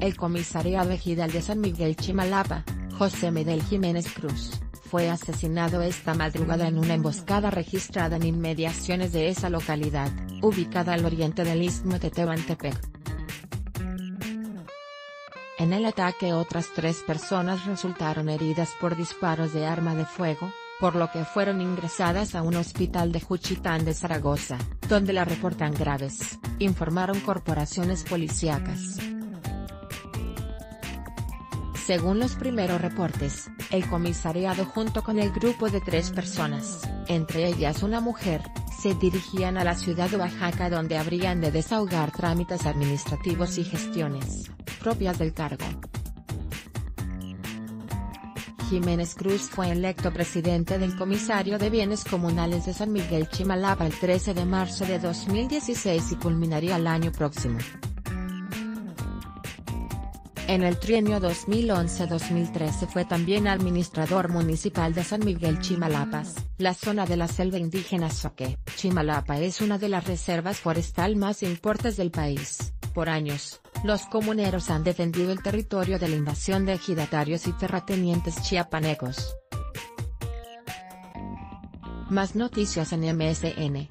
El comisariado ejidal de San Miguel Chimalapa, José Medel Jiménez Cruz, fue asesinado esta madrugada en una emboscada registrada en inmediaciones de esa localidad, ubicada al oriente del istmo de Tehuantepec. En el ataque otras tres personas resultaron heridas por disparos de arma de fuego, por lo que fueron ingresadas a un hospital de Juchitán de Zaragoza, donde la reportan graves, informaron corporaciones policíacas. Según los primeros reportes, el comisariado junto con el grupo de tres personas, entre ellas una mujer, se dirigían a la ciudad de Oaxaca donde habrían de desahogar trámites administrativos y gestiones, propias del cargo. Jiménez Cruz fue electo presidente del Comisario de Bienes Comunales de San Miguel Chimalapa el 13 de marzo de 2016 y culminaría el año próximo. En el trienio 2011-2013 fue también administrador municipal de San Miguel Chimalapas, la zona de la selva indígena Soque. Chimalapa es una de las reservas forestal más importantes del país. Por años, los comuneros han defendido el territorio de la invasión de ejidatarios y terratenientes chiapanecos. Más noticias en MSN.